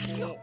No.